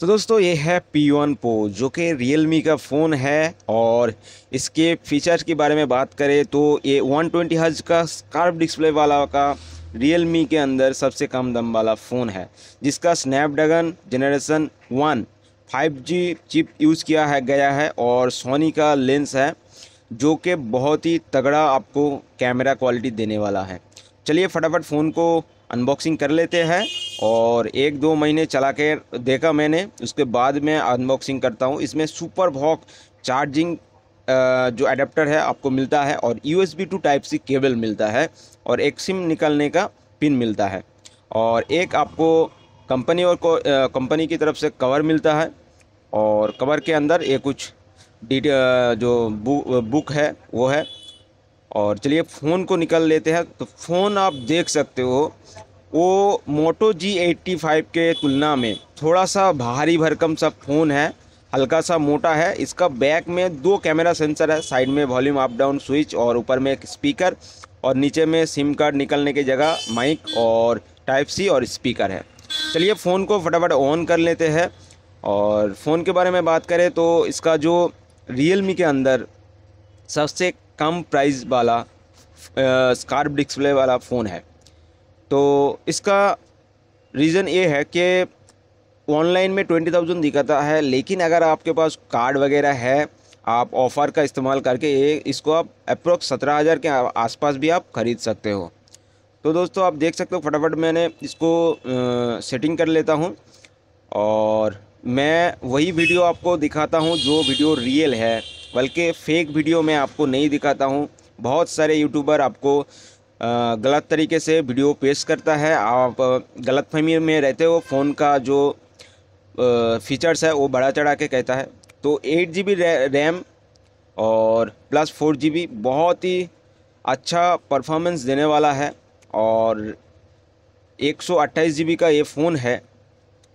तो दोस्तों, ये है पी वन प्रो जो कि रियल मी का फ़ोन है और इसके फीचर्स के बारे में बात करें तो ये 120 ट्वेंटी हज का स्कार्प डिस्प्ले वाला का रियल मी के अंदर सबसे कम दम वाला फ़ोन है, जिसका Snapdragon generation one 5G chip use किया है, गया है और सोनी का लेंस है, जो कि बहुत ही तगड़ा आपको कैमरा क्वालिटी देने वाला है। चलिए फटाफट फ़ोन को अनबॉक्सिंग कर लेते हैं और एक दो महीने चला के देखा मैंने, उसके बाद में अनबॉक्सिंग करता हूँ। इसमें सुपर भॉक चार्जिंग जो अडेप्टर है, आपको मिलता है और U S B to type C cable मिलता है और एक सिम निकलने का पिन मिलता है और एक आपको कंपनी और कंपनी की तरफ़ से कवर मिलता है और कवर के अंदर ये कुछ डिटे जो बुक है, वो है। और चलिए फ़ोन को निकल लेते हैं। तो फ़ोन आप देख सकते हो, वो मोटो जी एट्टी फाइव के तुलना में थोड़ा सा भारी भरकम सा फ़ोन है हल्का सा मोटा है। इसका बैक में दो कैमरा सेंसर है, साइड में वॉल्यूम अप डाउन स्विच और ऊपर में एक स्पीकर और नीचे में सिम कार्ड निकलने की जगह माइक और टाइप सी और स्पीकर है। चलिए फ़ोन को फटाफट ऑन कर लेते हैं और फ़ोन के बारे में बात करें तो इसका जो रियल मी के अंदर सबसे कम प्राइस वाला स्कार्प डिस्प्ले वाला फ़ोन है। तो इसका रीज़न ये है कि ऑनलाइन में ट्वेंटी थाउज़ेंड दिखाता है लेकिन अगर आपके पास कार्ड वगैरह है आप ऑफ़र का इस्तेमाल करके ये इसको आप अप्रोक्स सत्रह हज़ार के आसपास भी आप ख़रीद सकते हो। तो दोस्तों आप देख सकते हो फटाफट मैंने इसको आ, सेटिंग कर लेता हूँ। और मैं वही वीडियो आपको दिखाता हूँ जो वीडियो रियल है। बल्कि फ़ेक वीडियो मैं आपको नहीं दिखाता हूँ। बहुत सारे यूट्यूबर आपको गलत तरीके से वीडियो पेश करता है। आप गलत फहमी में रहते हो फ़ोन का जो फीचर्स है, वो बढ़ा चढ़ा के कहता है। तो एट जी बी रैम और प्लस फोर जी बी बहुत ही अच्छा परफॉर्मेंस देने वाला है। और एक सौ अट्ठाईस जी बी का ये फ़ोन है।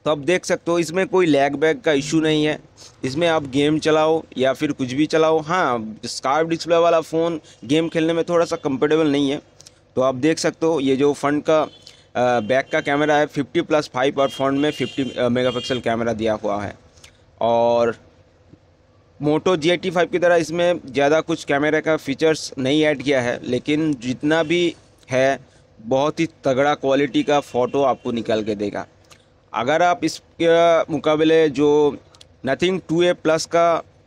तो आप देख सकते हो, इसमें कोई लैग बैग का इशू नहीं है। इसमें आप गेम चलाओ या फिर कुछ भी चलाओ। हाँ स्कार्प डिस्प्ले वाला फ़ोन गेम खेलने में थोड़ा सा कंफर्टेबल नहीं है। तो आप देख सकते हो, ये जो फ्रंट का बैक का कैमरा है 50 प्लस फाइव और फ्रंट में 50 मेगापिक्सल कैमरा दिया हुआ है। और मोटो जी एटी फाइव की तरह इसमें ज़्यादा कुछ कैमरे का फीचर्स नहीं ऐड किया है, लेकिन जितना भी है, बहुत ही तगड़ा क्वालिटी का फ़ोटो आपको निकाल के देगा। अगर आप इसके मुकाबले जो नथिंग टू ए प्लस का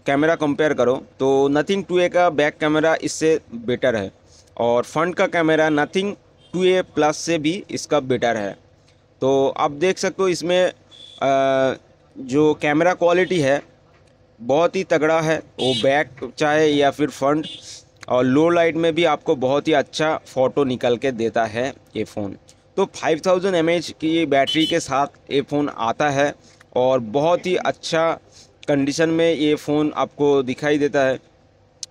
कैमरा कंपेयर करो तो नथिंग टू ए का बैक कैमरा इससे बेटर है और फ्रंट का camera Nothing two A plus से भी इसका बेटर है। तो आप देख सकते हो इसमें जो कैमरा क्वालिटी है, बहुत ही तगड़ा है। वो बैक चाहे या फिर फ्रंट और लो लाइट में भी आपको बहुत ही अच्छा फ़ोटो निकल के देता है ये फ़ोन तो 5000 थाउज़ेंड की बैटरी के साथ ये फ़ोन आता है और बहुत ही अच्छा कंडीशन में ये फ़ोन आपको दिखाई देता है,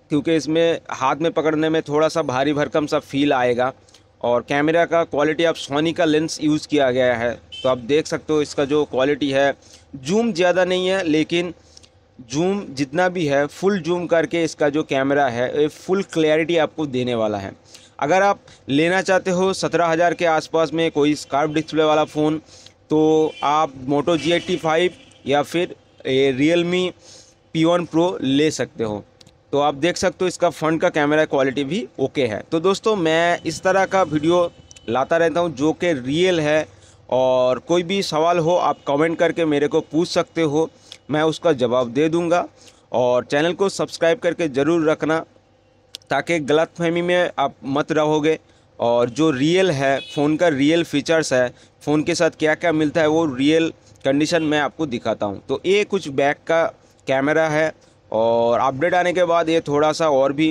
क्योंकि इसमें हाथ में पकड़ने में थोड़ा सा भारी भरकम सा फील आएगा और कैमरा का क्वालिटी आप सोनी का लेंस यूज़ किया गया है। तो आप देख सकते हो इसका जो क्वालिटी है जूम ज़्यादा नहीं है, लेकिन जूम जितना भी है फुल जूम करके इसका जो कैमरा है, ये फुल क्लैरिटी आपको देने वाला है। अगर आप लेना चाहते हो सत्रह हज़ार के आसपास में कोई स्कार्प डिस्प्ले वाला फ़ोन तो आप मोटो जी एट्टी फाइव या फिर Realme P one pro ले सकते हो। तो आप देख सकते हो इसका फ्रंट का कैमरा क्वालिटी भी ओके है। तो दोस्तों, मैं इस तरह का वीडियो लाता रहता हूँ जो कि रियल है और कोई भी सवाल हो, आप कमेंट करके मेरे को पूछ सकते हो। मैं उसका जवाब दे दूँगा और चैनल को सब्सक्राइब करके ज़रूर रखना। ताकि गलत फहमी में आप मत रहोगे। और जो रियल है फ़ोन का रियल फीचर्स है फ़ोन के साथ क्या क्या मिलता है, वो रियल कंडीशन मैं आपको दिखाता हूँ। तो ये कुछ बैक का कैमरा है और अपडेट आने के बाद ये थोड़ा सा और भी